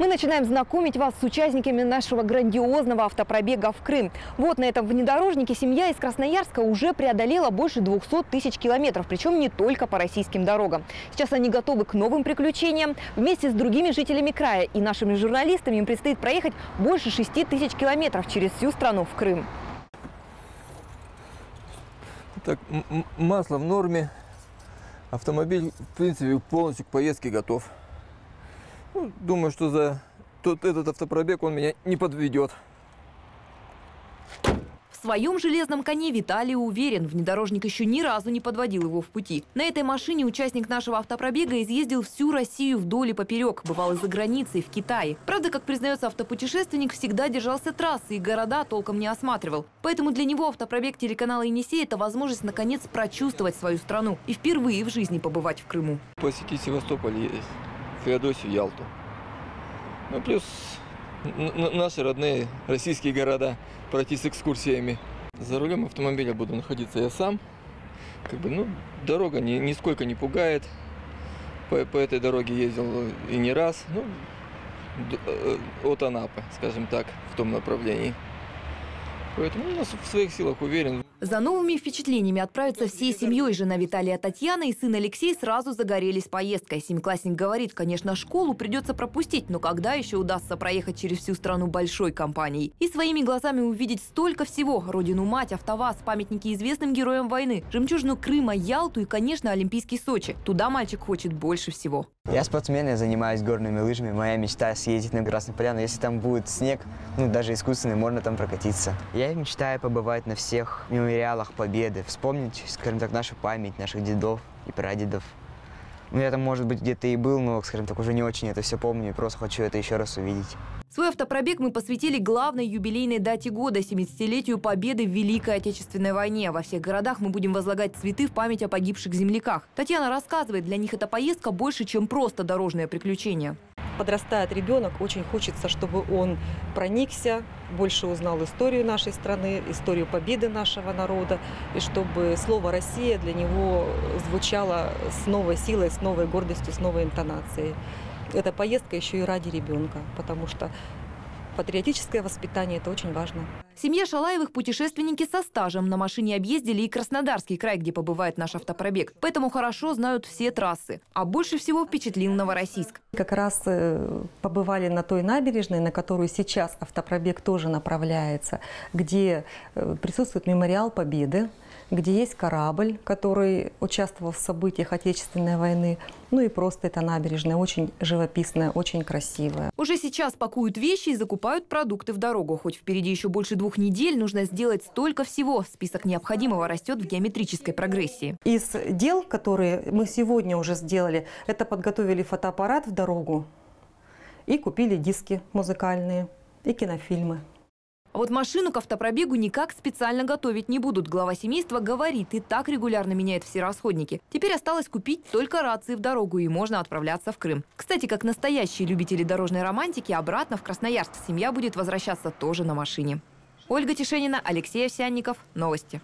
Мы начинаем знакомить вас с участниками нашего грандиозного автопробега в Крым. Вот на этом внедорожнике семья из Красноярска уже преодолела больше 200 тысяч километров, причем не только по российским дорогам. Сейчас они готовы к новым приключениям. Вместе с другими жителями края и нашими журналистами им предстоит проехать больше 6 тысяч километров через всю страну в Крым. Так, масло в норме. Автомобиль, в принципе, полностью к поездке готов. Ну, думаю, что за тот, этот автопробег он меня не подведет. В своем железном коне Виталий уверен, внедорожник еще ни разу не подводил его в пути. На этой машине участник нашего автопробега изъездил всю Россию вдоль и поперек, бывал и за границей, в Китае. Правда, как признается автопутешественник, всегда держался трассы и города толком не осматривал. Поэтому для него автопробег телеканала «Енисей» – это возможность наконец прочувствовать свою страну и впервые в жизни побывать в Крыму. Посетить Севастополь, е- Феодосию, Ялту. Ну, плюс наши родные российские города пройти с экскурсиями. За рулем автомобиля буду находиться я сам. Как бы, ну, дорога ни, нисколько не пугает. По, по этой дороге ездил и не раз. Ну, э, от Анапы, скажем так, в том направлении. Поэтому ну, в своих силах уверен. За новыми впечатлениями отправиться всей семьей. Жена Виталия Татьяна и сын Алексей сразу загорелись поездкой. Семиклассник говорит, конечно, школу придется пропустить, но когда еще удастся проехать через всю страну большой компанией? И своими глазами увидеть столько всего. Родину-мать, АвтоВАЗ, памятники известным героям войны, жемчужину Крыма, Ялту и, конечно, Олимпийский Сочи. Туда мальчик хочет больше всего. Я спортсмен, я занимаюсь горными лыжами. Моя мечта съездить на Красную Поляну. Если там будет снег, ну даже искусственный, можно там прокатиться. Я мечтаю побывать на всех мемориалах Победы, вспомнить, скажем так, нашу память, наших дедов и прадедов. Ну, я там, может быть, где-то и был, но, скажем так, уже не очень это все помню, просто хочу это еще раз увидеть. Свой автопробег мы посвятили главной юбилейной дате года – 70-летию Победы в Великой Отечественной войне. Во всех городах мы будем возлагать цветы в память о погибших земляках. Татьяна рассказывает, для них эта поездка больше, чем просто дорожное приключение. Подрастает ребенок, очень хочется, чтобы он проникся, больше узнал историю нашей страны, историю победы нашего народа, и чтобы слово «Россия» для него звучало с новой силой, с новой гордостью, с новой интонацией. Эта поездка еще и ради ребенка, потому что патриотическое воспитание – это очень важно. Семья Шалаевых – путешественники со стажем. На машине объездили и Краснодарский край, где побывает наш автопробег. Поэтому хорошо знают все трассы. А больше всего впечатлил Новороссийск. Как раз э, побывали на той набережной, на которую сейчас автопробег тоже направляется, где э, присутствует мемориал Победы, где есть корабль, который участвовал в событиях Отечественной войны. Ну и просто эта набережная очень живописная, очень красивая. Уже сейчас пакуют вещи и закупают продукты в дорогу. Хоть впереди еще больше двух недель, нужно сделать столько всего. Список необходимого растет в геометрической прогрессии. Из дел, которые мы сегодня уже сделали, это подготовили фотоаппарат в дорогу и купили диски музыкальные и кинофильмы. А вот машину к автопробегу никак специально готовить не будут. Глава семейства говорит, и так регулярно меняет все расходники. Теперь осталось купить только рации в дорогу, и можно отправляться в Крым. Кстати, как настоящие любители дорожной романтики, обратно в Красноярск семья будет возвращаться тоже на машине. Ольга Тишенина, Алексей Овсянников. Новости.